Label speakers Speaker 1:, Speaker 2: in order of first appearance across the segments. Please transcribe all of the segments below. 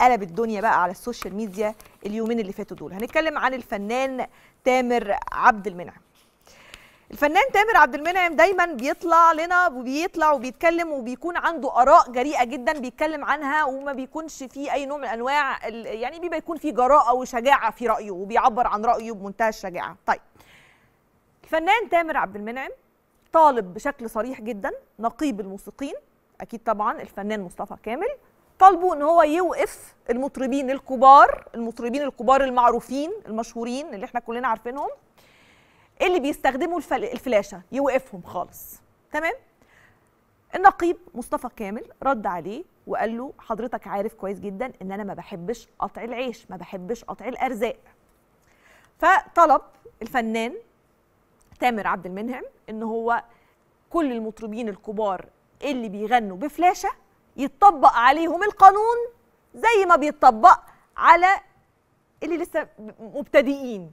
Speaker 1: قلب الدنيا بقى على ال social media اليومين اللي فاتوا دول. هنتكلم عن الفنان تامر عبد المنعم. الفنان تامر عبد المنعم دايما بيطلع لنا وبيطلع وبيتكلم وبيكون عنده آراء جريئة جدا بيتكلم عنها وما بيكونش فيه أي نوع من أنواع يعني بيبقى يكون فيه جراءة وشجاعة في رأيه وبيعبر عن رأيه بمنتهى الشجاعة. طيب. الفنان تامر عبد المنعم طالب بشكل صريح جدا نقيب الموسيقيين. أكيد طبعا الفنان مصطفى كامل. طالبوا إن هو يوقف المطربين الكبار المطربين الكبار المعروفين المشهورين اللي إحنا كلنا عارفينهم اللي بيستخدموا الفل... الفلاشة يوقفهم خالص. تمام؟ النقيب مصطفى كامل رد عليه وقال له حضرتك عارف كويس جدا إن أنا ما بحبش قطع العيش ما بحبش قطع الأرزاق. فطلب الفنان تامر عبد المنعم إن هو كل المطربين الكبار اللي بيغنوا بفلاشة يتطبق عليهم القانون زي ما بيتطبق على اللي لسه مبتدئين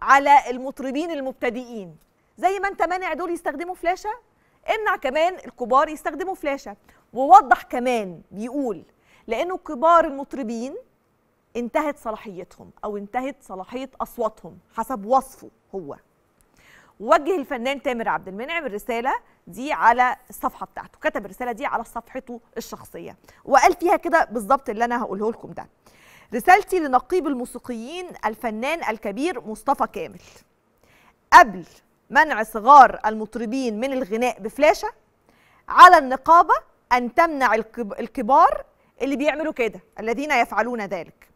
Speaker 1: على المطربين المبتدئين. زي ما انت مانع دول يستخدموا فلاشة امنع كمان الكبار يستخدموا فلاشة. ووضح كمان بيقول لأنه كبار المطربين انتهت صلاحيتهم أو انتهت صلاحية أصواتهم حسب وصفه هو. وجه الفنان تامر عبد المنعم الرسالة دي على الصفحة بتاعته كتب الرسالة دي على صفحته الشخصية. وقال فيها كده بالظبط اللي أنا هقوله لكم ده. رسالتي لنقيب الموسيقيين الفنان الكبير مصطفى كامل. قبل منع صغار المطربين من الغناء بفلاشة على النقابة أن تمنع الكب- الكبار اللي بيعملوا كده الذين يفعلون ذلك.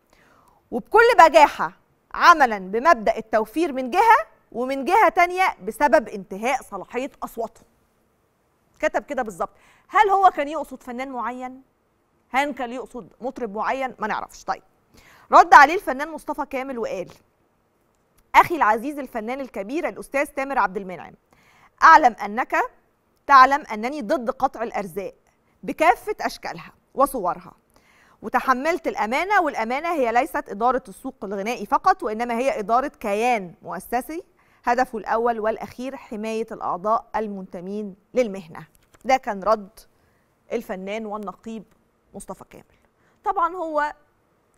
Speaker 1: وبكل بجاحة عملا بمبدأ التوفير من جهة ومن جهة تانية بسبب انتهاء صلاحية أصواتهم. كتب كده بالظبط. هل هو كان يقصد فنان معين؟ هل كان يقصد مطرب معين؟ ما نعرفش. طيب. رد عليه الفنان مصطفى كامل وقال أخي العزيز الفنان الكبير الأستاذ تامر عبد المنعم أعلم أنك تعلم أنني ضد قطع الأرزاق بكافة أشكالها وصورها وتحملت الأمانة والأمانة هي ليست إدارة السوق الغنائي فقط وإنما هي إدارة كيان مؤسسي هدفه الأول والأخير حماية الأعضاء المنتمين للمهنة. ده كان رد الفنان والنقيب مصطفى كامل. طبعا هو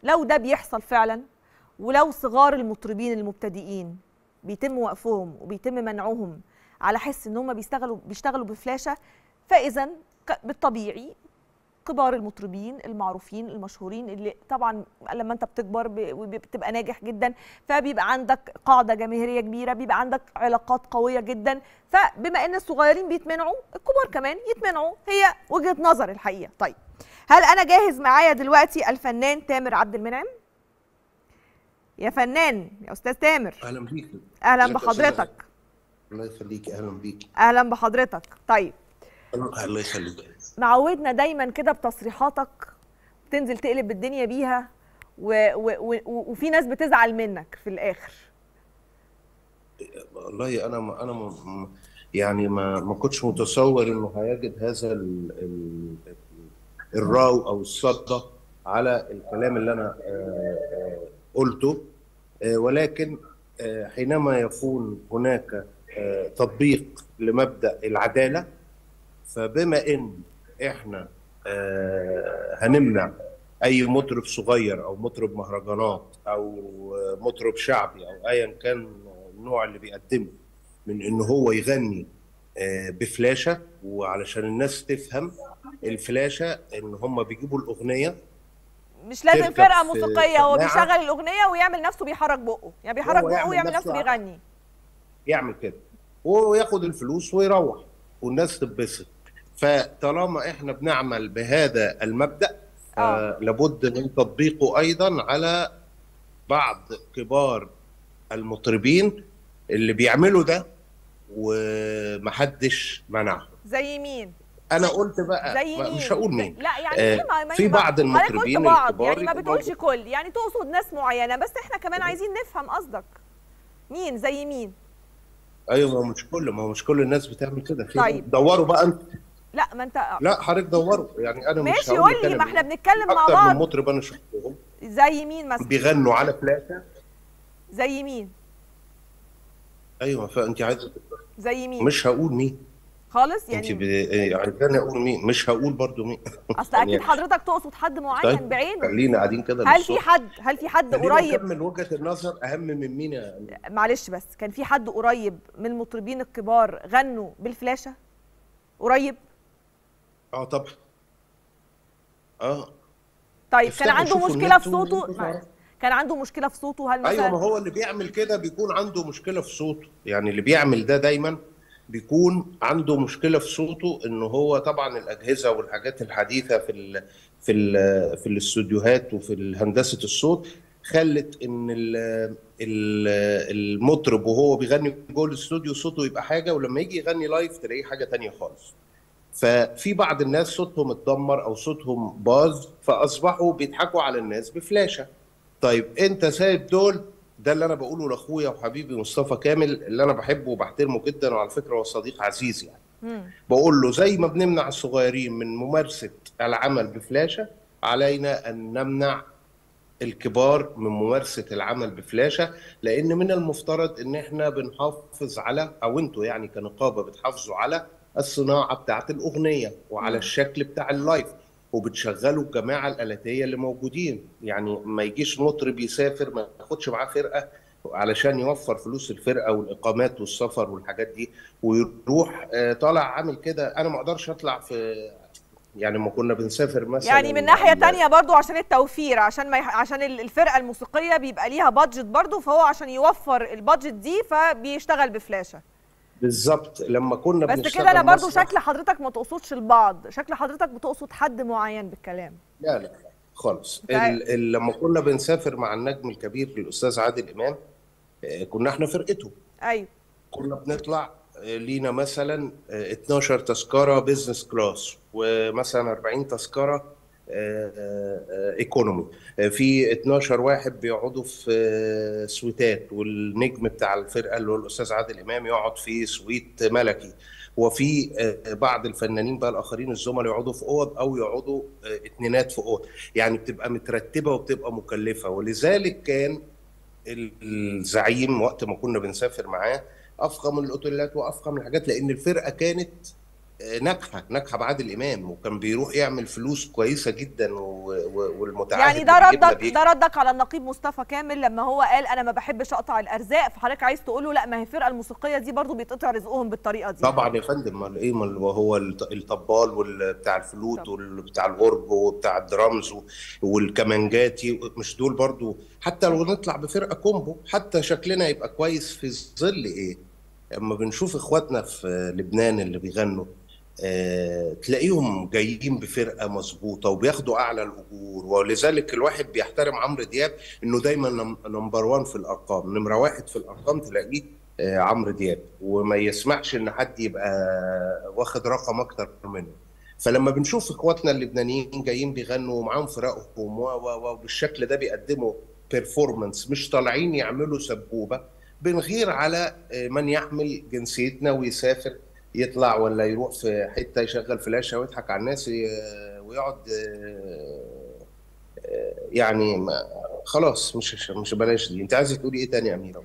Speaker 1: لو ده بيحصل فعلا ولو صغار المطربين المبتدئين بيتم وقفهم وبيتم منعهم على حس إن هم بيشتغلوا بيشتغلوا بفلاشة فاذا بالطبيعي كبار المطربين المعروفين المشهورين اللي طبعا لما أنت بتكبر وبتبقى ناجح جدا فبيبقى عندك قاعدة جماهيرية كبيرة بيبقى عندك علاقات قوية جدا. فبما إن الصغيرين بيتمنعوا الكبار كمان يتمنعوا. هي وجهة نظر الحقيقة. طيب هل أنا جاهز معايا دلوقتي الفنان تامر عبد المنعم؟ يا فنان يا أستاذ تامر.
Speaker 2: أهلا بيك. أهلا
Speaker 1: بحضرتك.
Speaker 2: الله يخليكي أهلا بيك.
Speaker 1: أهلا بحضرتك. طيب.
Speaker 2: الله يخليك.
Speaker 1: معودنا دايما كده بتصريحاتك تنزل تقلب الدنيا بيها و و و وفي ناس بتزعل منك في الآخر.
Speaker 2: والله أنا ما أنا ما يعني ما ما كنتش متصور إنه هيجد هذا ال ال الراو أو الصدى على الكلام اللي أنا آه، آه، قلته. آه، ولكن حينما يكون هناك تطبيق لمبدأ العدالة فبما إن إحنا آه، هنمنع أي مطرب صغير أو مطرب مهرجانات أو مطرب شعبي أو ايا كان النوع اللي بيقدمه من إن هو يغني آه، بفلاشة وعلشان الناس تفهم الفلاشة إن هم بيجيبوا الأغنية.
Speaker 1: مش لازم
Speaker 2: فرقة
Speaker 1: موسيقية هو. بيشغل الأغنية ويعمل نفسه بيحرك بقه يعني بيحرك بقه
Speaker 2: يعمل
Speaker 1: ويعمل
Speaker 2: نفسه
Speaker 1: نفسه بيغني.
Speaker 2: يعمل كده. وياخد الفلوس ويروح والناس تتبسط. فطالما إحنا بنعمل بهذا المبدأ
Speaker 1: آه.
Speaker 2: آه لابد من تطبيقه أيضا على بعض كبار المطربين اللي بيعملوا ده ومحدش منعهم.
Speaker 1: زي مين؟
Speaker 2: أنا قلت بقى
Speaker 1: زي مين
Speaker 2: مش هقول مين.
Speaker 1: لا يعني
Speaker 2: آه،
Speaker 1: ما ما
Speaker 2: في بعض المطربين
Speaker 1: بعض
Speaker 2: الكبار
Speaker 1: يعني ما بتقولش كل يعني تقصد ناس معينة بس إحنا كمان عايزين نفهم قصدك. مين؟ زي مين؟
Speaker 2: أيوه ما هو مش كل ما هو مش كل الناس بتعمل كده. في
Speaker 1: طيب.
Speaker 2: دوروا بقى أنت.
Speaker 1: لا ما انت
Speaker 2: لا حضرتك دوروا. يعني أنا مش
Speaker 1: ماشي قول لي ما. إحنا بنتكلم مع
Speaker 2: أكتر من
Speaker 1: بعض.
Speaker 2: مطرب أنا شفتهم.
Speaker 1: زي مين مثلا؟
Speaker 2: بيغنوا على فلاشة.
Speaker 1: زي مين؟
Speaker 2: أيوه فأنت عايزة
Speaker 1: زي مين؟
Speaker 2: مش هقول مين.
Speaker 1: خالص؟
Speaker 2: أنت
Speaker 1: يعني
Speaker 2: عايزاني أقول مين؟ مش هقول برضو مين.
Speaker 1: أصل
Speaker 2: يعني
Speaker 1: أكيد حضرتك تقصد حد معين
Speaker 2: طيب
Speaker 1: بعينه.
Speaker 2: خلينا قاعدين كده
Speaker 1: هل في حد هل في حد قريب؟
Speaker 2: نكمل وجهة النظر. أهم من مين يا.
Speaker 1: معلش بس كان في حد قريب من المطربين الكبار غنوا بالفلاشة؟ قريب؟
Speaker 2: آه طبعا آه
Speaker 1: طيب كان عنده مشكلة في صوته. كان عنده مشكلة في صوته؟ هل
Speaker 2: أيوه ما
Speaker 1: مثلا
Speaker 2: هو اللي بيعمل كده بيكون عنده مشكلة في صوته. يعني اللي بيعمل ده دايما بيكون عنده مشكلة في صوته إن هو طبعا الأجهزة والحاجات الحديثة في ال في ال في الاستوديوهات وفي هندسة الصوت خلت إن ال ال المطرب وهو بيغني جوه الاستوديو صوته يبقى حاجة ولما يجي يغني لايف تلاقيه حاجة تانية خالص. ففي بعض الناس صوتهم اتدمر أو صوتهم باظ فأصبحوا بيضحكوا على الناس بفلاشة. طيب أنت سايب دول؟ ده اللي أنا بقوله لأخويا وحبيبي مصطفى كامل اللي أنا بحبه وبحترمه جدا وعلى فكرة هو صديق عزيز يعني.
Speaker 1: مم.
Speaker 2: بقول له زي ما بنمنع الصغيرين من ممارسة العمل بفلاشة علينا أن نمنع الكبار من ممارسة العمل بفلاشة لأن من المفترض إن إحنا بنحافظ على أو أنتوا يعني كنقابة بتحافظوا على الصناعة بتاعة الأغنية وعلى. الشكل بتاع اللايف وبتشغلوا الجماعة الألاتية اللي موجودين. يعني ما يجيش مطرب يسافر ما ياخدش معاه فرقة علشان يوفر فلوس الفرقة والإقامات والسفر والحاجات دي ويروح آه، طالع عامل كده. أنا ما أقدرش أطلع في يعني ما كنا بنسافر مثلا
Speaker 1: يعني من
Speaker 2: ناحية
Speaker 1: تانية برضو عشان التوفير عشان ما يح... عشان ال- الفرقة الموسيقية بيبقى ليها بادجت برضو فهو عشان يوفر البادجت دي فبيشتغل بفلاشة.
Speaker 2: بالظبط لما كنا
Speaker 1: بس كده أنا برضو شكل حضرتك ما تقصدش البعض شكل حضرتك بتقصد حد معين بالكلام.
Speaker 2: لا لا خالص. ال ال لما كنا بنسافر مع النجم الكبير الاستاذ عادل إمام آه، كنا إحنا فرقته.
Speaker 1: أيوه.
Speaker 2: كنا بنطلع آه، لينا مثلا آه، 12 تذكرة business class ومثلا 40 تذكرة economy في 12 واحد بيقعدوا في آه، سويتات والنجم بتاع الفرقة اللي هو الأستاذ عادل إمام يقعد في suite ملكي. وفي آه، بعض الفنانين بقى الآخرين الزملاء يقعدوا في أوض أو يقعدوا آه، اتنينات في أوض. يعني بتبقى مترتبة وبتبقى مكلفة. ولذلك كان الزعيم وقت ما كنا بنسافر معاه أفخم الأوتيلات وأفخم الحاجات لأن الفرقة كانت آه، ناجحة ناجحة بعادل امام وكان بيروح يعمل فلوس كويسة جدا و- و- والمتعهد
Speaker 1: يعني ده ردك ده ردك على النقيب مصطفى كامل لما هو قال أنا ما بحبش أقطع الأرزاق فحضرتك عايز تقول له لا ما هي الفرقه الموسيقية دي برضو بيتقطع رزقهم بالطريقة دي.
Speaker 2: طبعا يا فندم امال إيه امال هو الط- الطبال وبتاع الفلوت
Speaker 1: طب.
Speaker 2: وبتاع الأورج وبتاع الدرامز والكمانجاتي مش دول برضو حتى لو نطلع بفرقة combo حتى شكلنا يبقى كويس في ظل إيه؟ أما بنشوف إخواتنا في لبنان اللي بيغنوا. تلاقيهم جايين بفرقة مظبوطة وبياخدوا أعلى الأجور. ولذلك الواحد بيحترم عمرو دياب إنه دايما نم- number 1 في الأرقام. نمرة واحد في الأرقام تلاقيه آه، عمرو دياب. وما يسمعش إن حد يبقى واخد رقم أكتر منه. فلما بنشوف إخواتنا اللبنانيين جايين بيغنوا ومعاهم فرقهم و و و بالشكل ده بيقدموا بيرفورمانس مش طالعين يعملوا سبوبة بنغير على آه، من يحمل جنسيتنا ويسافر يطلع ولا يروح في حتة يشغل فلاشة ويضحك على الناس ويقعد آه، يعني خلاص مش مش بلاش دي. انت عايزه تقولي إيه تاني يا أميرة؟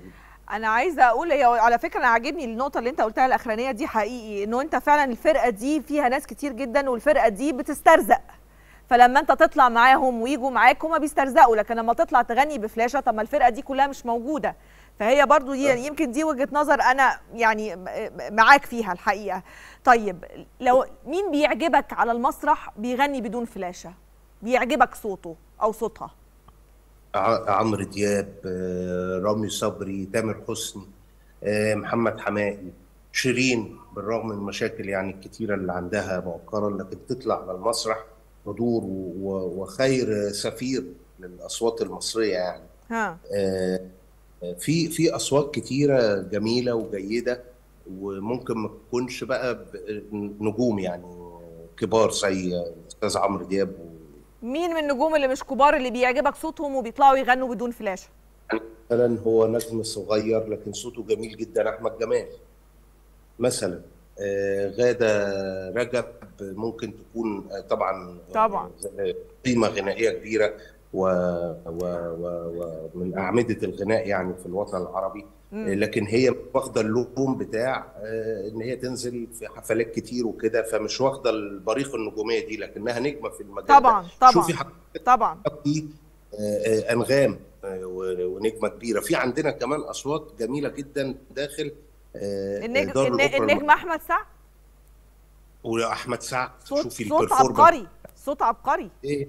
Speaker 1: أنا عايزة أقول هي على فكرة أنا عاجبني النقطة اللي أنت قلتها الأخرانية دي حقيقي إنه أنت فعلا الفرقة دي فيها ناس كتير جدا والفرقة دي بتسترزق. فلما انت تطلع معاهم ويجوا معاك هما بيسترزقوا. لكن لما تطلع تغني بفلاشة طب ما الفرقة دي كلها مش موجودة. فهي برضو دي يمكن دي وجهة نظر أنا يعني معاك فيها الحقيقة. طيب لو مين بيعجبك على المسرح بيغني بدون فلاشة؟ بيعجبك صوته أو صوتها؟
Speaker 2: عمرو دياب آه، رامي صبري تامر حسني آه، محمد حماقي شيرين بالرغم من المشاكل يعني الكتيرة اللي عندها مؤخرا لكن تطلع على المسرح حضور وخير سفير للأصوات المصرية يعني.
Speaker 1: ها.
Speaker 2: آه، في في أصوات كتيرة جميلة وجيدة وممكن ما تكونش بقى نجوم يعني كبار زي الأستاذ عمرو دياب و-
Speaker 1: مين من النجوم اللي مش كبار اللي بيعجبك صوتهم وبيطلعوا يغنوا بدون فلاشه
Speaker 2: مثلا هو نجم صغير لكن صوته جميل جدا أحمد جمال. مثلا. آه، غادة رجب ممكن تكون آه، طبعا
Speaker 1: طبعا.
Speaker 2: آه، قيمة غنائية كبيرة و... و... و... ومن أعمدة الغناء يعني في الوطن العربي.
Speaker 1: مم.
Speaker 2: لكن هي واخدة اللون بتاع إن هي تنزل في حفلات كتير وكده فمش واخدة البريق النجومية دي لكنها نجمة في المجال ده.
Speaker 1: طبعا طبعا.
Speaker 2: شوفي
Speaker 1: طبعا.
Speaker 2: في أنغام ونجمة كبيرة. في عندنا كمان أصوات جميلة جدا داخل
Speaker 1: النجم
Speaker 2: دار
Speaker 1: الن-
Speaker 2: الأوبرا
Speaker 1: النجم أحمد سعد؟
Speaker 2: واحمد سعد؟
Speaker 1: صوت
Speaker 2: شوفي
Speaker 1: صوت عبقري. صوت عبقري.
Speaker 2: إيه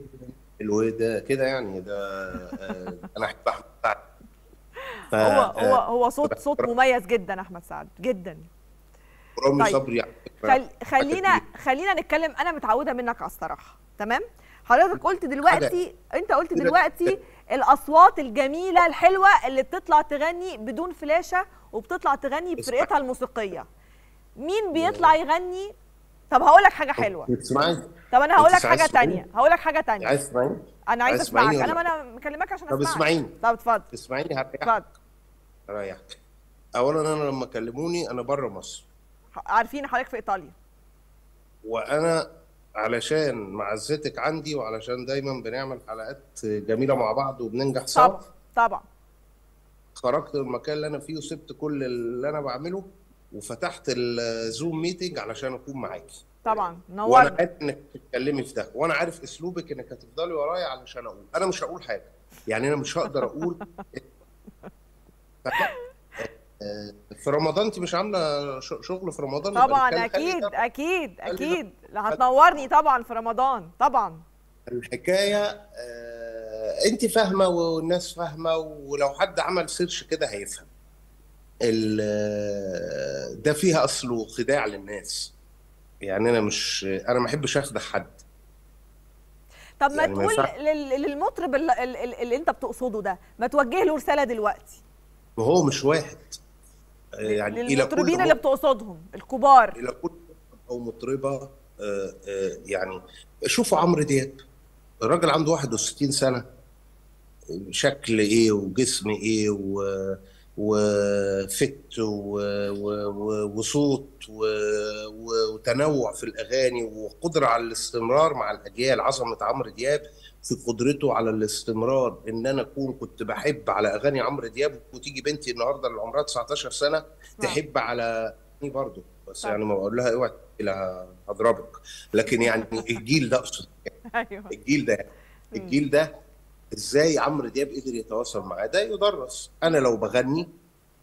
Speaker 2: ألو ده كده يعني ده آه، أنا أحب أحمد سعد. ف-
Speaker 1: هو هو
Speaker 2: آه،
Speaker 1: هو صوت صوت مميز جدا أحمد سعد جدا.
Speaker 2: رامي
Speaker 1: طيب.
Speaker 2: صبري
Speaker 1: خل... خلينا خلينا نتكلم. أنا متعودة منك على الصراحة. تمام؟ حضرتك قلت دلوقتي أنت قلت دلوقتي الأصوات الجميلة الحلوة اللي بتطلع تغني بدون فلاشة وبتطلع تغني بفرقتها الموسيقية. مين بيطلع يغني؟ طب هقول لك حاجة حلوة.
Speaker 2: بتسمعي
Speaker 1: طب أنا هقول لك
Speaker 2: حاجة؟
Speaker 1: تانية. هقول لك حاجة تانية.
Speaker 2: عايز تسمعيني؟
Speaker 1: أنا عايز أسمعك.
Speaker 2: أنا
Speaker 1: ما أنا مكلمك عشان
Speaker 2: طب
Speaker 1: أسمعك.
Speaker 2: اسمعيني.
Speaker 1: طب اتفضل.
Speaker 2: تسمعيني هريحك.
Speaker 1: اتفضل.
Speaker 2: هريحك. اولا أنا لما كلموني أنا بره مصر.
Speaker 1: عارفين حضرتك في إيطاليا.
Speaker 2: وأنا علشان معزتك عندي وعلشان دايما بنعمل حلقات جميلة مع بعض وبننجح سوا.
Speaker 1: طبعا طبعا.
Speaker 2: خرجت من المكان اللي أنا فيه وسبت كل اللي أنا بعمله وفتحت الزوم ميتنج علشان أكون معاكي.
Speaker 1: طبعا.
Speaker 2: وأنا
Speaker 1: نورنا
Speaker 2: عارف إنك تتكلمي في ده وأنا عارف أسلوبك إنك هتفضلي ورايا علشان أقول. أنا مش هقول حاجة يعني أنا مش هقدر أقول. في رمضان انت مش عاملة شغل في رمضان؟
Speaker 1: طبعا
Speaker 2: أكيد
Speaker 1: أكيد أكيد. هتنورني طبعا في رمضان طبعا.
Speaker 2: الحكاية آه، انت فاهمة والناس فاهمة ولو حد عمل سيرش كده هيفهم. ده فيها اصله خداع للناس. يعني أنا مش أنا ما أحبش أخدع حد.
Speaker 1: طب ما
Speaker 2: يعني ما
Speaker 1: تقول للمطرب اللي, اللي أنت بتقصده ده ما توجه له رسالة دلوقتي؟
Speaker 2: وهو مش واحد. يعني
Speaker 1: للمطربين
Speaker 2: كل
Speaker 1: اللي بتقصدهم الكبار.
Speaker 2: إلى كل أو مطربة آه، آه، يعني شوفوا عمرو دياب. الراجل عنده 61 سنة. شكل إيه وجسم إيه و وفت و... و... وصوت و... و... وتنوع في الأغاني وقدرة على الاستمرار مع الأجيال عظمة عمرو دياب. في قدرته على الاستمرار إن أنا أكون كنت بحب على أغاني عمرو دياب وتيجي بنتي النهارده اللي عمرها 19 سنة تحب على أغاني برضه. بس
Speaker 1: طبعا.
Speaker 2: يعني ما بقول لها اوعي لها هضربك. لكن يعني الجيل ده أقصد.
Speaker 1: أيوه.
Speaker 2: الجيل ده. الجيل ده إزاي عمرو دياب قدر يتواصل معاه؟ ده يدرس. أنا لو بغني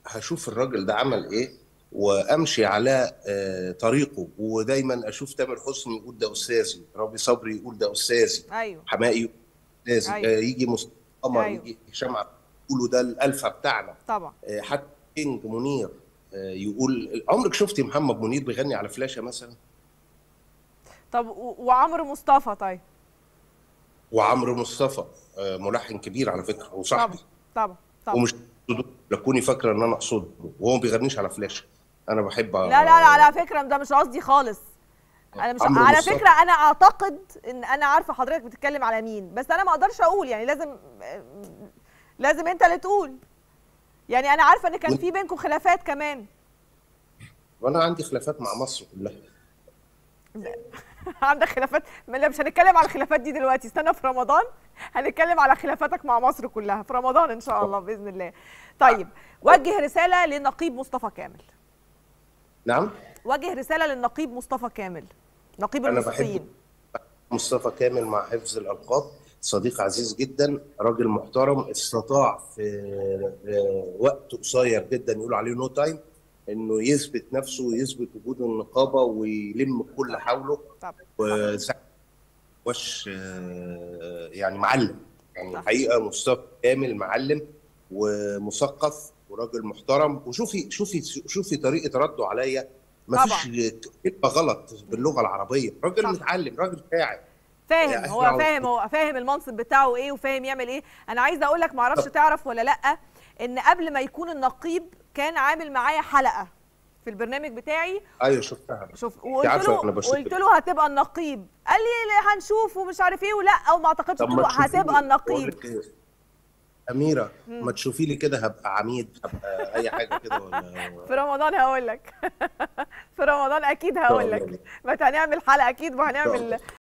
Speaker 2: هشوف الراجل ده عمل إيه؟ وامشي على آه، طريقه. ودايما أشوف تامر حسني يقول ده أستاذي رامي صبري يقول ده أستاذي
Speaker 1: أيوه.
Speaker 2: حماقي يقول أستاذي
Speaker 1: أيوة.
Speaker 2: آه، يجي مصطفى قمر
Speaker 1: أيوة.
Speaker 2: يجي هشام يقولوا ده الالفا بتاعنا.
Speaker 1: طبعا.
Speaker 2: آه، حتى king منير يقول عمرك شفتي محمد منير بيغني على فلاشة مثلا؟
Speaker 1: طب وعمرو مصطفى طيب.
Speaker 2: وعمرو مصطفى ملحن كبير على فكرة
Speaker 1: طبعا
Speaker 2: وصاحبي.
Speaker 1: طبعا طبعا
Speaker 2: ومش أقصده، لا تكوني فاكرة إن أنا أقصده وهو ما بيغنيش على فلاشة. أنا بحب
Speaker 1: لا لا لا على فكرة ده مش قصدي خالص. أنا مش على
Speaker 2: مصطفى.
Speaker 1: فكرة أنا أعتقد إن أنا عارفة حضرتك بتتكلم على مين بس أنا ما أقدرش أقول يعني لازم لازم أنت اللي تقول. يعني أنا عارفة إن كان في بينكم خلافات كمان.
Speaker 2: وأنا عندي خلافات مع مصر كلها.
Speaker 1: عندك خلافات؟ لا مش هنتكلم على الخلافات دي دلوقتي. استنى في رمضان؟ هنتكلم على خلافاتك مع مصر كلها. في رمضان إن شاء الله بإذن الله. طيب وجه رسالة للنقيب مصطفى كامل.
Speaker 2: نعم.
Speaker 1: وجه رسالة للنقيب مصطفى كامل نقيب
Speaker 2: بحب مصطفى كامل مع حفظ الألقاب. صديق عزيز جدا راجل محترم استطاع في وقت قصير جدا يقولوا عليه no time إنه يثبت نفسه ويثبت وجود النقابة ويلم كل حوله. وش يعني معلم. يعني. الحقيقة مصطفى كامل معلم ومثقف. وراجل محترم. وشوفي شوفي شوفي طريقة رده عليا. ما
Speaker 1: طبعا.
Speaker 2: فيش كلمة غلط باللغة العربية. راجل
Speaker 1: صح.
Speaker 2: متعلم راجل شاعر
Speaker 1: فاهم
Speaker 2: يعني
Speaker 1: هو فاهم هو فاهم المنصب بتاعه إيه وفاهم يعمل إيه. أنا عايزة أقول لك معرفش تعرف ولا لأ إن قبل ما يكون النقيب كان عامل معايا حلقة في البرنامج بتاعي.
Speaker 2: أيوه شفتها.
Speaker 1: شوف وقلت له قلت له هتبقى النقيب. قال لي هنشوف. ومش عارف إيه ولأ أو ما
Speaker 2: أعتقدش.
Speaker 1: قلت له هتبقى النقيب. أميرة.
Speaker 2: ما تشوفي لي كده هبقى عميد هبقى أي حاجة كده ولا
Speaker 1: في رمضان هقول لك. في رمضان أكيد هقول لك. ما هنعمل حلقة أكيد وهنعمل